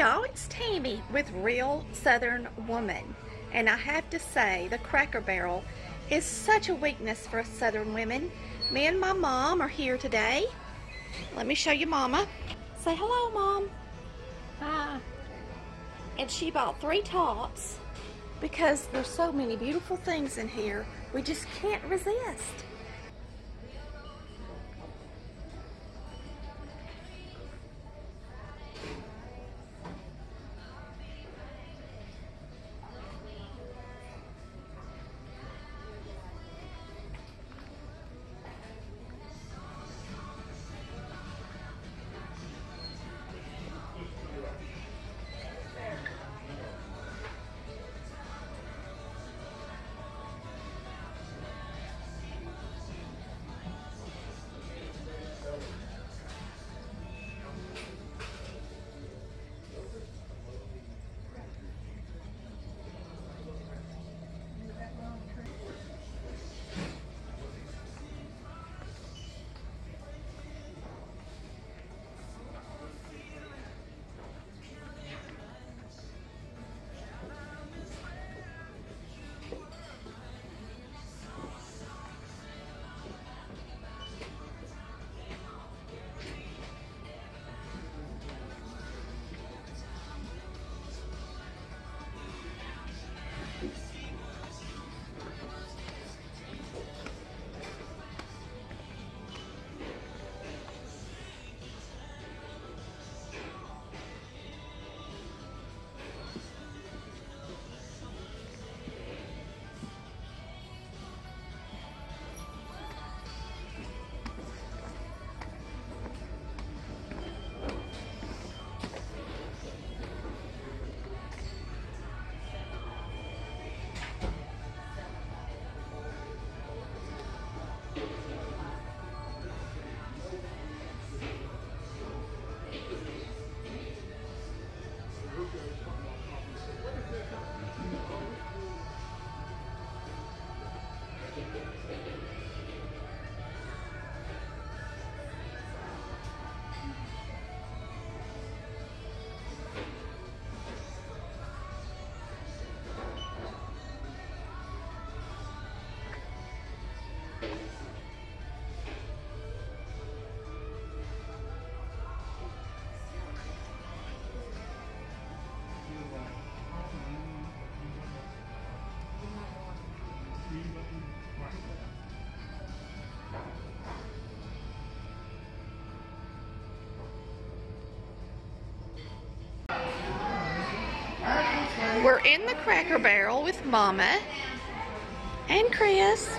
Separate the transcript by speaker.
Speaker 1: y'all, oh, it's Tammy with Real Southern Woman. And I have to say, the Cracker Barrel is such a weakness for Southern women. Me and my mom are here today. Let me show you Mama. Say hello, Mom. Hi. And she bought three tops because there's so many beautiful things in here. We just can't resist. We're in the Cracker Barrel with Mama and Chris.